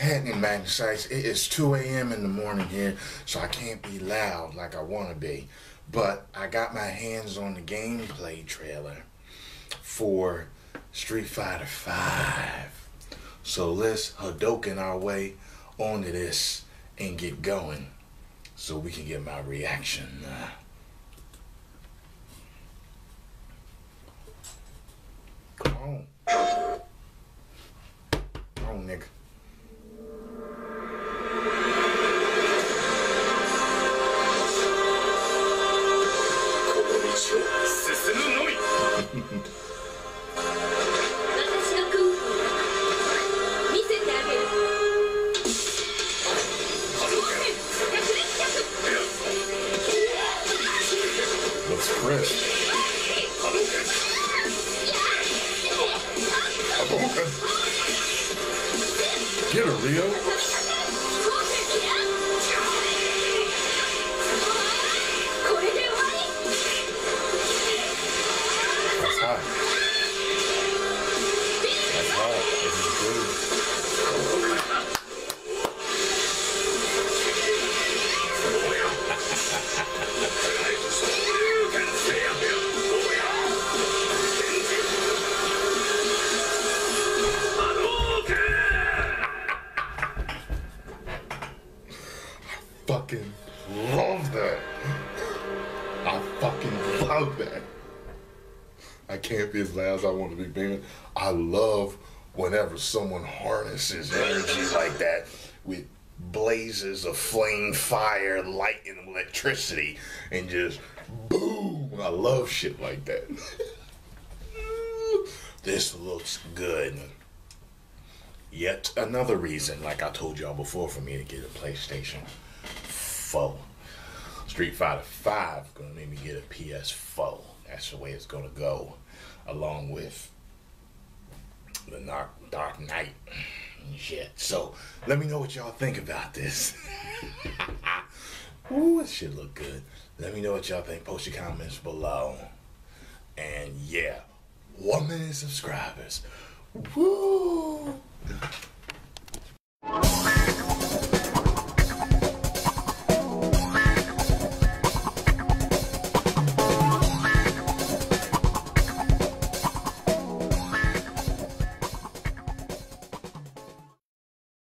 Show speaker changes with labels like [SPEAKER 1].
[SPEAKER 1] Madden Sites. It is 2 a.m. in the morning here, so I can't be loud like I want to be. But I got my hands on the gameplay trailer for Street Fighter 5. So let's Hadoken our way onto this and get going so we can get my reaction. Come on. Come on, nigga. Looks crisp. Get her, Ryu. Fucking love that. I fucking love that. I can't be as loud as I want to be, man. I love whenever someone harnesses energy like that with blazes of flame, fire, light, and electricity, and just boom. I love shit like that. this looks good. Yet another reason, like I told y'all before, for me to get a PlayStation 4. Street Fighter 5 gonna make me get a PS4. That's the way it's gonna go, along with the Dark, Dark Knight and shit. So let me know what y'all think about this. Ooh, this shit look good. Let me know what y'all think. Post your comments below. And yeah, one million subscribers. Woo!